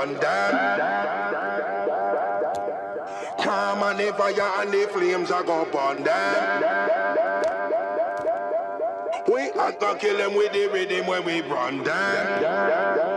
I got done. Come on the fire and the flames are go burn them. We are gonna kill them with the rhythm when we run them.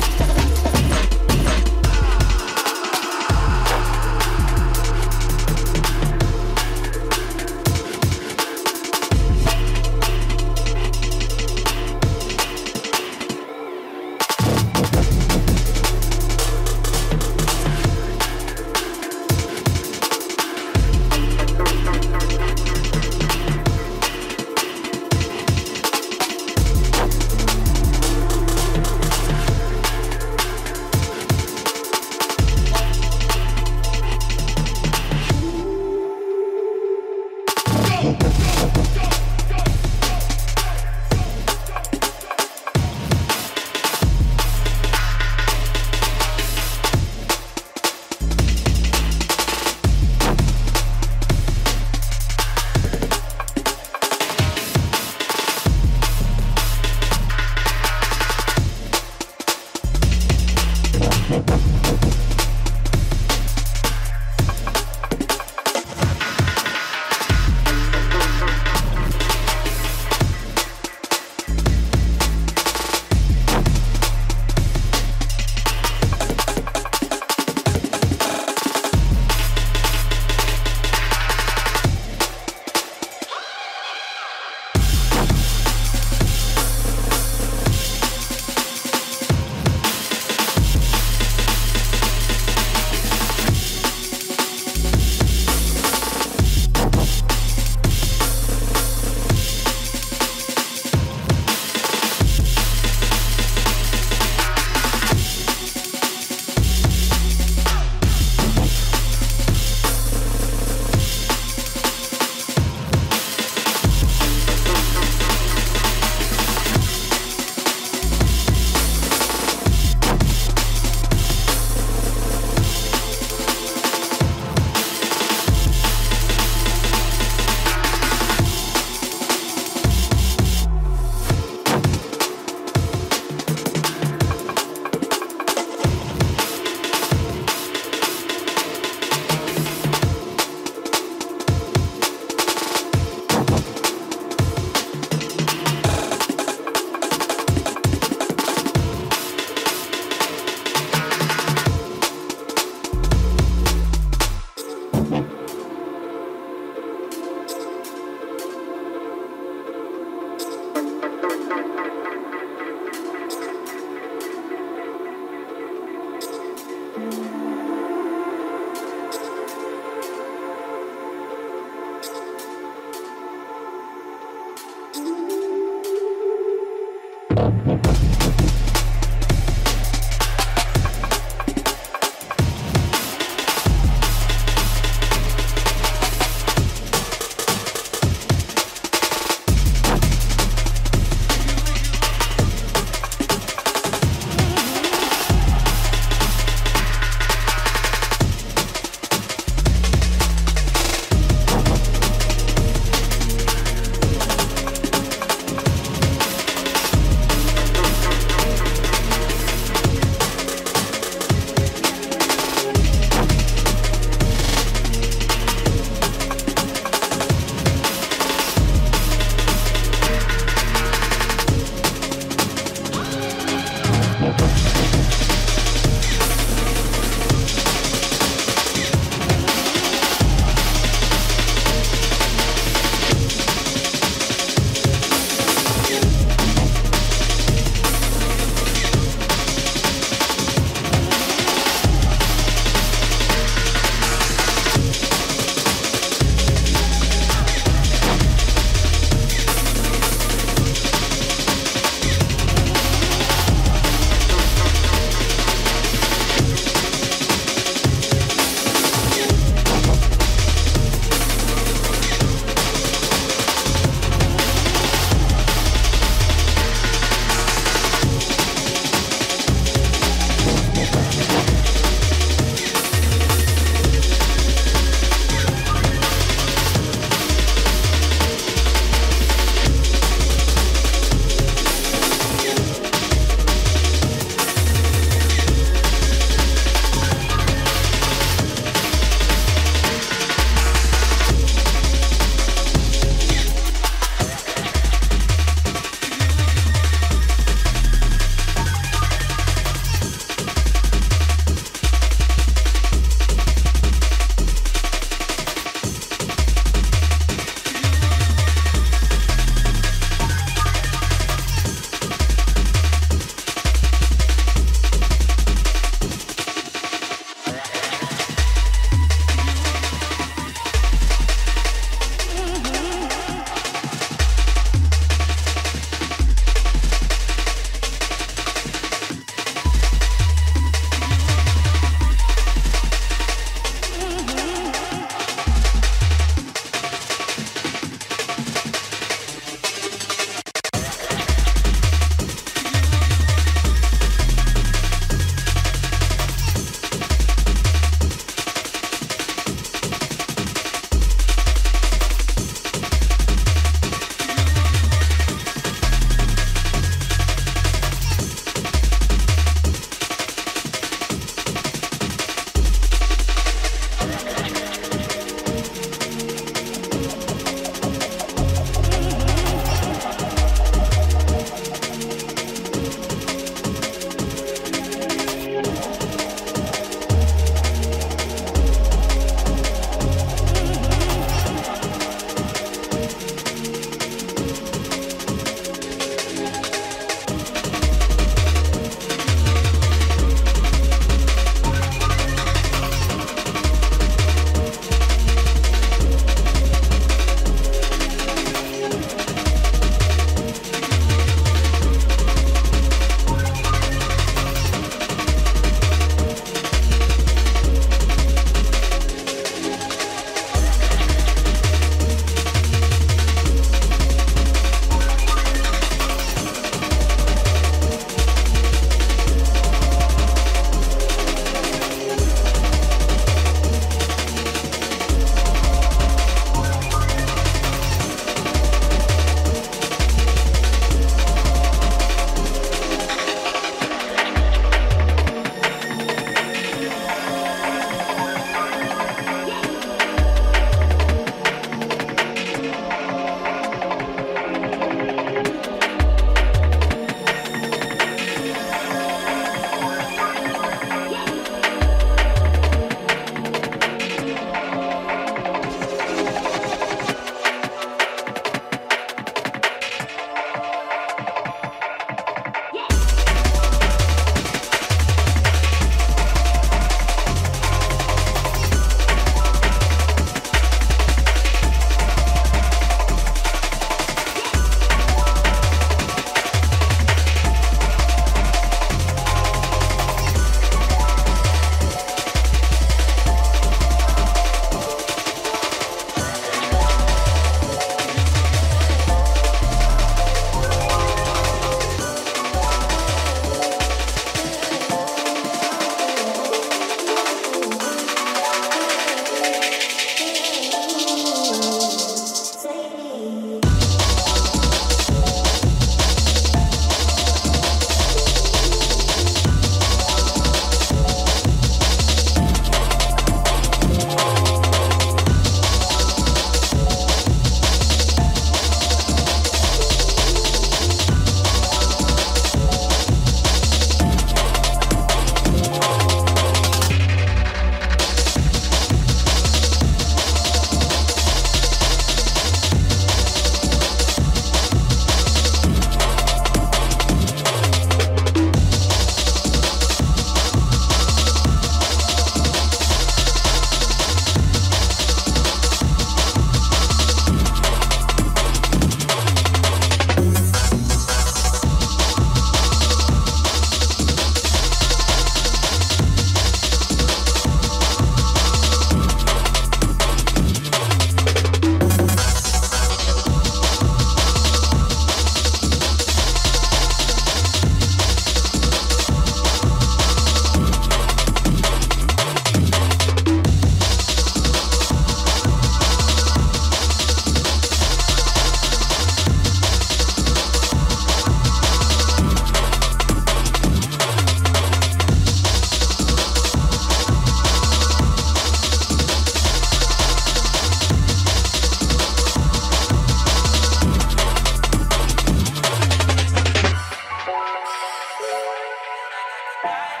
night.